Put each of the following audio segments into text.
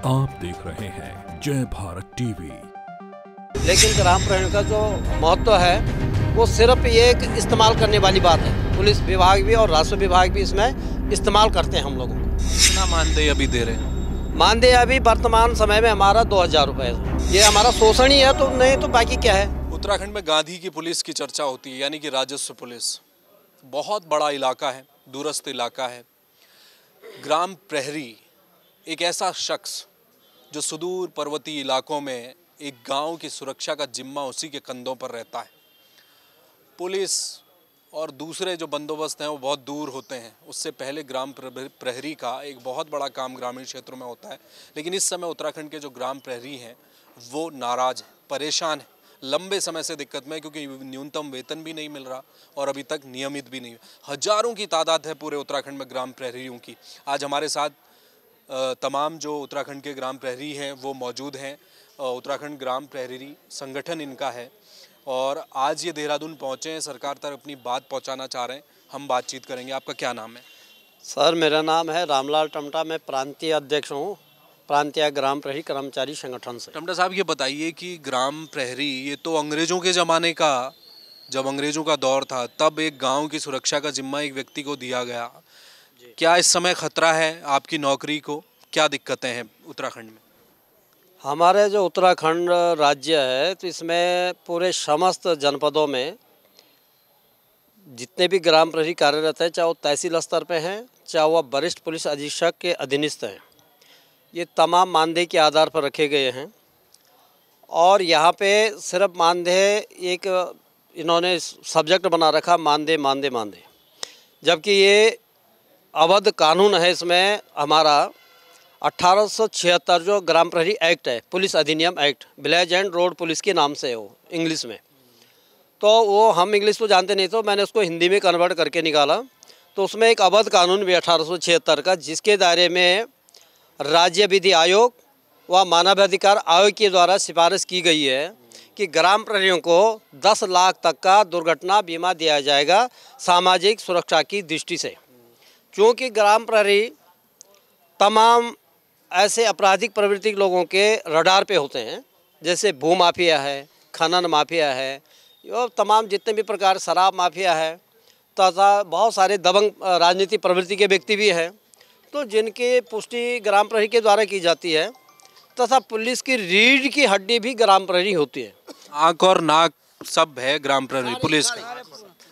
आप देख रहे हैं जय भारत टीवी। लेकिन ग्राम प्रहरी का जो महत्व है वो सिर्फ़ ये एक इस्तेमाल करने वाली बात है। पुलिस विभाग भी और राजस्व विभाग भी इसमें इस्तेमाल करते हैं हम लोगों को। कितना मानदेय अभी दे रहे हैं? मानदेय अभी वर्तमान समय में हमारा दो हज़ार रुपये है। ये हमारा शोषण ही है तो नहीं तो बाकी क्या है? उत्तराखंड में गांधी की पुलिस की चर्चा होती है यानी कि राजस्व पुलिस। बहुत बड़ा इलाका है दूरस्थ इलाका है। ग्राम प्रहरी एक ऐसा शख्स जो सुदूर पर्वतीय इलाकों में एक गाँव की सुरक्षा का जिम्मा उसी के कंधों पर रहता है। पुलिस और दूसरे जो बंदोबस्त हैं वो बहुत दूर होते हैं। उससे पहले ग्राम प्रहरी का एक बहुत बड़ा काम ग्रामीण क्षेत्रों में होता है, लेकिन इस समय उत्तराखंड के जो ग्राम प्रहरी हैं, वो नाराज़ हैं, परेशान हैं। लंबे समय से दिक्कत में, क्योंकि न्यूनतम वेतन भी नहीं मिल रहा और अभी तक नियमित भी नहीं। हज़ारों की तादाद है पूरे उत्तराखंड में ग्राम प्रहरियों की। आज हमारे साथ तमाम जो उत्तराखंड के ग्राम प्रहरी हैं वो मौजूद हैं। उत्तराखंड ग्राम प्रहरी संगठन इनका है। और आज ये देहरादून पहुँचे हैं सरकार तक अपनी बात पहुँचाना चाह रहे हैं। हम बातचीत करेंगे। आपका क्या नाम है? सर मेरा नाम है रामलाल टमटा। मैं प्रांतीय अध्यक्ष हूँ प्रांतीय ग्राम प्रहरी कर्मचारी संगठन से। टमटा साहब ये बताइए कि ग्राम प्रहरी ये तो अंग्रेज़ों के ज़माने का जब अंग्रेज़ों का दौर था तब एक गाँव की सुरक्षा का जिम्मा एक व्यक्ति को दिया गया। क्या इस समय खतरा है आपकी नौकरी को? क्या दिक्कतें हैं उत्तराखंड में? हमारे जो उत्तराखंड राज्य है तो इसमें पूरे समस्त जनपदों में जितने भी ग्राम प्रहरी कार्यरत हैं चाहे वो तहसील स्तर पे हैं चाहे वह वरिष्ठ पुलिस अधीक्षक के अधीनस्थ हैं ये तमाम मानदेय के आधार पर रखे गए हैं। और यहाँ पे सिर्फ़ मानदेय एक इन्होंने सब्जेक्ट बना रखा मानदेय मानदेय मानदेय। जबकि ये अवध कानून है इसमें हमारा 1876 जो ग्राम प्रहरी एक्ट है, पुलिस अधिनियम act village and road police के नाम से है, इंग्लिश में। तो वो हम इंग्लिश तो जानते नहीं तो मैंने उसको हिंदी में कन्वर्ट करके निकाला। तो उसमें एक अवध कानून भी अठारह सौ छिहत्तर का, जिसके दायरे में राज्य विधि आयोग व मानवाधिकार आयोग के द्वारा सिफारिश की गई है कि ग्राम प्रहरियों को 10 लाख तक का दुर्घटना बीमा दिया जाएगा सामाजिक सुरक्षा की दृष्टि से। क्योंकि ग्राम प्रहरी तमाम ऐसे आपराधिक प्रवृत्ति लोगों के रडार पे होते हैं जैसे भू माफिया है खनन माफिया है और तमाम जितने भी प्रकार शराब माफिया है तथा बहुत सारे दबंग राजनीति प्रवृत्ति के व्यक्ति भी हैं तो जिनकी पुष्टि ग्राम प्रहरी के द्वारा की जाती है तथा पुलिस की रीढ़ की हड्डी भी ग्राम प्रहरी होती है। आँख और नाक सब है ग्राम प्रहरी पुलिस का।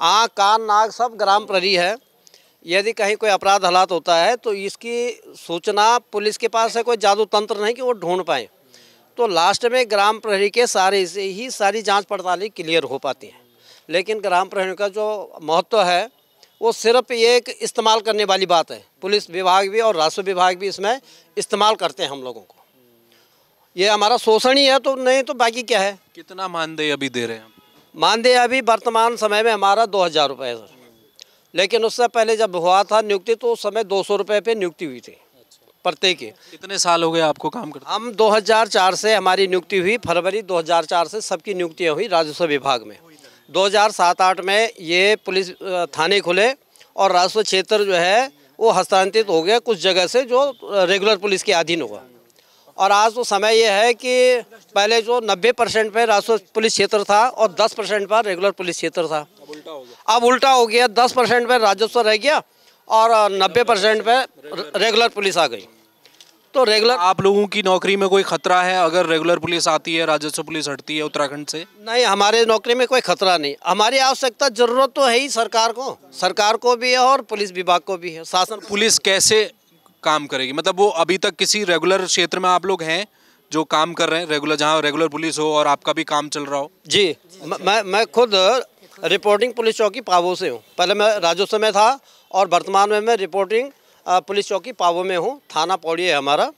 आँख कान नाक सब ग्राम प्रहरी है यदि कहीं कोई अपराध हालात होता है तो इसकी सूचना पुलिस के पास है कोई जादू तंत्र नहीं कि वो ढूंढ पाए। तो लास्ट में ग्राम प्रहरी के सारे से ही सारी जाँच पड़ताल क्लियर हो पाती है। लेकिन ग्राम प्रहरी का जो महत्व है वो सिर्फ़ ये एक इस्तेमाल करने वाली बात है। पुलिस विभाग भी और राजस्व विभाग भी इसमें इस्तेमाल करते हैं हम लोगों को। ये हमारा शोषण ही है तो नहीं तो बाकी क्या है? कितना मानदेय अभी दे रहे हैं मानदेय अभी वर्तमान समय में हमारा दो हज़ार रुपये है सर। लेकिन उससे पहले जब हुआ था नियुक्ति तो उस समय दो सौ रुपये पे नियुक्ति हुई थी प्रत्येक की। कितने साल हो गए आपको काम करते हम 2004 से हमारी नियुक्ति हुई फरवरी 2004 से सबकी नियुक्तियाँ हुई राजस्व विभाग में। 2007-8 में ये पुलिस थाने खुले और राजस्व क्षेत्र जो है वो हस्तांतरित हो गया कुछ जगह से जो रेगुलर पुलिस के अधीन हुआ। और आज तो समय ये है कि पहले जो 90 परसेंट पे राजस्व पुलिस क्षेत्र था और 10 परसेंट पर रेगुलर पुलिस क्षेत्र था। अब उल्टा हो गया दस परसेंट पे राजस्व रह गया और नब्बे परसेंट पे रेगुलर पुलिस आ गई। तो रेगुलर आप लोगों की नौकरी में कोई खतरा है? अगर रेगुलर पुलिस आती है राजस्व पुलिस हटती है उत्तराखंड से? नहीं हमारे नौकरी में कोई खतरा नहीं। हमारी आवश्यकता ज़रूरत तो है ही सरकार को। सरकार को भी है और पुलिस विभाग को भी है। शासन पुलिस कैसे काम करेगी? मतलब वो अभी तक किसी रेगुलर क्षेत्र में आप लोग हैं जो काम कर रहे हैं रेगुलर जहाँ रेगुलर पुलिस हो और आपका भी काम चल रहा हो? जी म- मैं मैं खुद रिपोर्टिंग पुलिस चौकी पावो से हूँ। पहले मैं राजस्व में था और वर्तमान में मैं रिपोर्टिंग पुलिस चौकी पावो में हूँ। थाना पौड़ी है हमारा।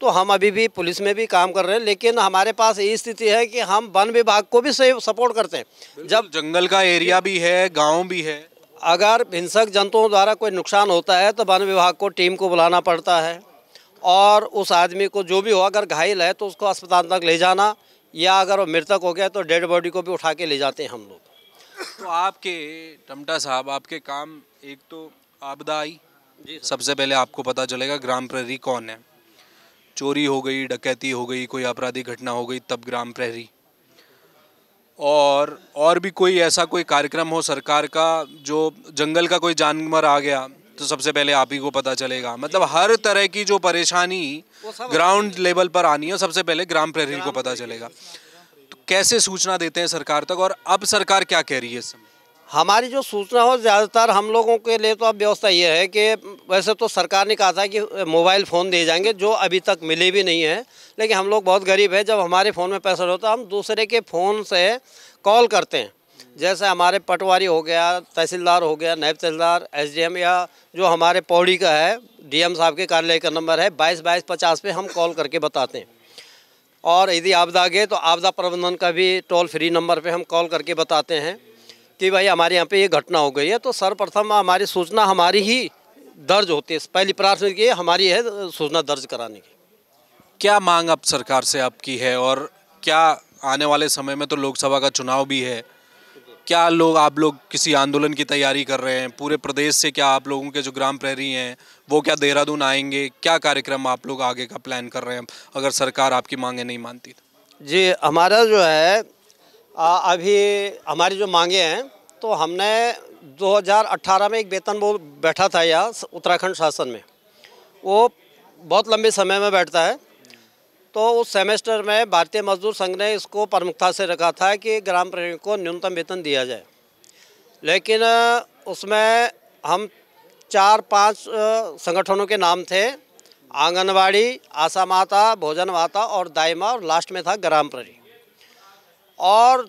तो हम अभी भी पुलिस में भी काम कर रहे हैं लेकिन हमारे पास ये स्थिति है कि हम वन विभाग को भी सपोर्ट करते हैं। जब जंगल का एरिया भी है गाँव भी है। अगर हिंसक जंतुओं द्वारा कोई नुकसान होता है तो वन विभाग को टीम को बुलाना पड़ता है। और उस आदमी को जो भी हो अगर घायल है तो उसको अस्पताल तक ले जाना या अगर वो मृतक हो गया तो डेड बॉडी को भी उठा के ले जाते हैं हम लोग। तो आपके टमटा साहब आपके काम एक तो आपदा आई। सबसे पहले आपको पता चलेगा ग्राम प्रहरी कौन है। चोरी हो गई डकैती हो गई कोई आपराधिक घटना हो गई तब ग्राम प्रहरी। और और भी कोई ऐसा कोई कार्यक्रम हो सरकार का जो जंगल का कोई जानवर आ गया तो सबसे पहले आप ही को पता चलेगा। मतलब हर तरह की जो परेशानी ग्राउंड लेवल पर आनी है सबसे पहले ग्राम प्रहरी को पता चलेगा। कैसे सूचना देते हैं सरकार तक और अब सरकार क्या कह रही है इस समय? हमारी जो सूचना हो, ज़्यादातर हम लोगों के लिए तो अब व्यवस्था ये है कि वैसे तो सरकार ने कहा था कि मोबाइल फ़ोन दिए जाएँगे, जो अभी तक मिले भी नहीं है। लेकिन हम लोग बहुत गरीब है, जब हमारे फ़ोन में पैसा होता हम दूसरे के फ़ोन से कॉल करते हैं। जैसे हमारे पटवारी हो गया, तहसीलदार हो गया, नायब तहसीलदार, एसडीएम या जो हमारे पौड़ी का है, डीएम साहब के कार्यालय का नंबर है, बाईस बाईस पचास पे हम कॉल करके बताते हैं। और यदि आपदा गए तो आपदा प्रबंधन का भी टोल फ्री नंबर पे हम कॉल करके बताते हैं कि भाई हमारे यहाँ पे ये घटना हो गई है। तो सर्वप्रथम हमारी सूचना हमारी ही दर्ज होती है। पहली प्राथमिकता हमारी है सूचना दर्ज कराने की। क्या मांग अब सरकार से आपकी है? और क्या आने वाले समय में तो लोकसभा का चुनाव भी है? क्या लोग आप लोग किसी आंदोलन की तैयारी कर रहे हैं? पूरे प्रदेश से क्या आप लोगों के जो ग्राम प्रहरी हैं वो क्या देहरादून आएँगे? क्या कार्यक्रम आप लोग आगे का प्लान कर रहे हैं? अगर सरकार आपकी मांगे नहीं मानती तो। जी हमारा जो है आ, अभी हमारी जो मांगे हैं तो हमने 2018 में एक वेतन बोर्ड बैठा था यहाँ उत्तराखंड शासन में। वो बहुत लंबे समय में बैठता है। तो उस सेमेस्टर में भारतीय मजदूर संघ ने इसको प्रमुखता से रखा था कि ग्राम प्रहरी को न्यूनतम वेतन दिया जाए। लेकिन उसमें हम चार पाँच संगठनों के नाम थे। आंगनवाड़ी आशा माता, भोजन माता और दाइमा और लास्ट में था ग्राम प्रहरी और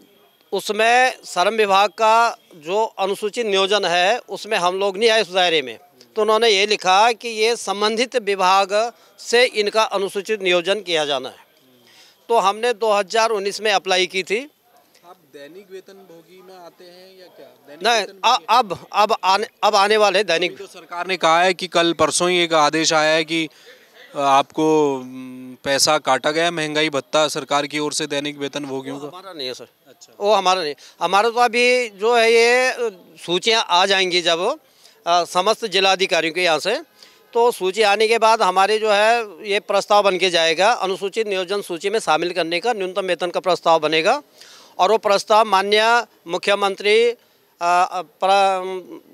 उसमें श्रम विभाग का जो अनुसूचित नियोजन है, उसमें हम लोग नहीं आए उस दायरे में। तो उन्होंने ये लिखा कि ये संबंधित विभाग से इनका अनुसूचित नियोजन किया जाना है। तो हमने 2019 में अप्लाई की थी। आप दैनिक वेतन भोगी में आते हैं या क्या? नहीं आ, अब अब आने अब आने वाले दैनिक। तो सरकार ने कहा है कि कल परसों ही एक आदेश आया है कि आपको पैसा काटा गया महँगाई भत्ता सरकार की ओर से दैनिक वेतन भोगियों का। हमारा नहीं है सर। अच्छा। वो हमारा नहीं। हमारा तो अभी जो है ये सूचियाँ आ जाएँगी जब समस्त जिलाधिकारियों के यहाँ से। तो सूची आने के बाद हमारे जो है, ये प्रस्ताव बन के जाएगा। अनुसूचित नियोजन सूची में शामिल करने का न्यूनतम वेतन का प्रस्ताव बनेगा। और वो प्रस्ताव मान्य मुख्यमंत्री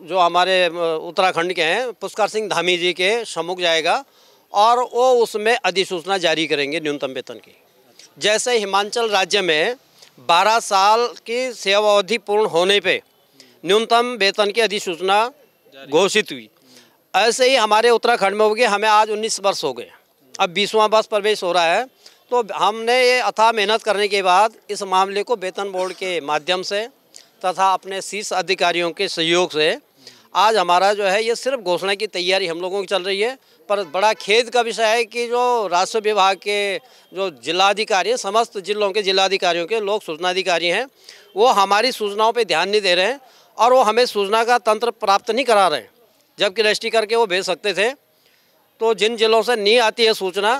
जो हमारे उत्तराखंड के हैं, पुष्कर सिंह धामी जी के सम्मुख जाएगा। और वो उसमें अधिसूचना जारी करेंगे न्यूनतम वेतन की। जैसे हिमाचल राज्य में 12 साल की सेवा अवधि पूर्ण होने पे न्यूनतम वेतन की अधिसूचना घोषित हुई। ऐसे ही हमारे उत्तराखंड में हो गए, हमें आज 19 वर्ष हो गए। अब बीसवां वर्ष प्रवेश हो रहा है तो हमने ये अथा मेहनत करने के बाद इस मामले को वेतन बोर्ड के माध्यम से तथा अपने शीर्ष अधिकारियों के सहयोग से आज हमारा जो है, ये सिर्फ़ घोषणा की तैयारी हम लोगों की चल रही है, पर बड़ा खेद का विषय है कि जो राजस्व विभाग के जो जिलाधिकारी समस्त जिलों के जिलाधिकारियों के लोग सूचना अधिकारी हैं, वो हमारी सूचनाओं पे ध्यान नहीं दे रहे हैं। और वो हमें सूचना का तंत्र प्राप्त नहीं करा रहे। जबकि रजिस्ट्री करके वो भेज सकते थे। तो जिन जिलों से नहीं आती है सूचना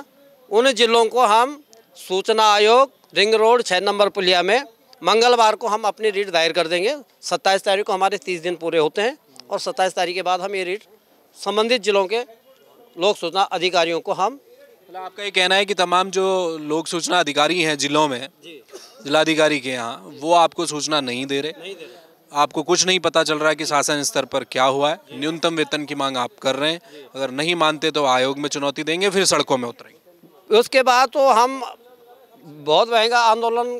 उन जिलों को हम सूचना आयोग रिंग रोड छः नंबर पुलिया में मंगलवार को हम अपनी रीट दायर कर देंगे। सत्ताईस तारीख को हमारे तीस दिन पूरे होते हैं और सत्ताईस तारीख के बाद हम ये रीट संबंधित जिलों के लोक सूचना अधिकारियों को हम आपका ये कहना है कि तमाम जो लोक सूचना अधिकारी हैं जिलों में जिलाधिकारी के यहाँ वो आपको सूचना नहीं दे रहे? नहीं दे रहे। आपको कुछ नहीं पता चल रहा है कि शासन स्तर पर क्या हुआ है। न्यूनतम वेतन की मांग आप कर रहे हैं। अगर नहीं मानते तो आयोग में चुनौती देंगे, फिर सड़कों में उतरेंगे। उसके बाद तो हम बहुत महँगा आंदोलन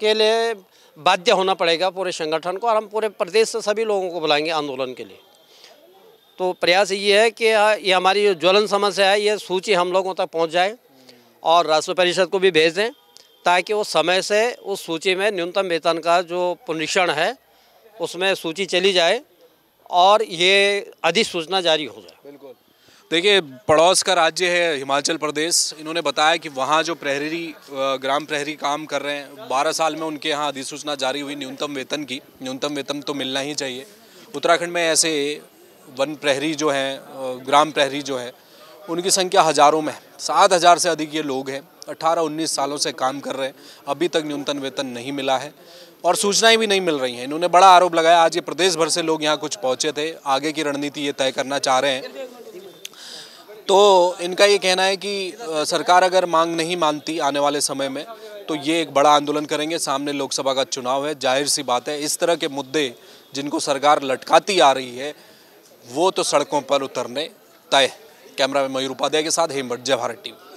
के लिए बाध्य होना पड़ेगा पूरे संगठन को और हम पूरे प्रदेश से सभी लोगों को बुलाएँगे आंदोलन के लिए। तो प्रयास ये है कि ये हमारी ज्वलन समस्या है, ये सूची हम लोगों तक पहुँच जाए और राष्ट्र परिषद को भी भेज दें, ताकि वो समय से उस सूची में न्यूनतम वेतन का जो पुनरीक्षण है उसमें सूची चली जाए और ये अधिसूचना जारी हो जाए। बिल्कुल। देखिए, पड़ोस का राज्य है हिमाचल प्रदेश। इन्होंने बताया कि वहाँ जो प्रहरी ग्राम प्रहरी काम कर रहे हैं, बारह साल में उनके यहाँ अधिसूचना जारी हुई, न्यूनतम वेतन की। न्यूनतम वेतन तो मिलना ही चाहिए। उत्तराखंड में ऐसे वन प्रहरी जो हैं ग्राम प्रहरी जो है, उनकी संख्या हज़ारों में है। सात हज़ार से अधिक ये लोग हैं। अठारह उन्नीस सालों से काम कर रहे हैं। अभी तक न्यूनतम वेतन नहीं मिला है। और सूचनाएँ भी नहीं मिल रही हैं। इन्होंने बड़ा आरोप लगाया, आज ये प्रदेश भर से लोग यहाँ कुछ पहुँचे थे, आगे की रणनीति ये तय करना चाह रहे हैं। तो इनका ये कहना है कि सरकार अगर मांग नहीं मानती आने वाले समय में तो ये एक बड़ा आंदोलन करेंगे। सामने लोकसभा का चुनाव है, ज़ाहिर सी बात है, इस तरह के मुद्दे जिनको सरकार लटकाती आ रही है, वो तो सड़कों पर उतरने। तय। कैमरा में मयूर उपाध्याय के साथ हेमभट्ट जय भारत टीवी।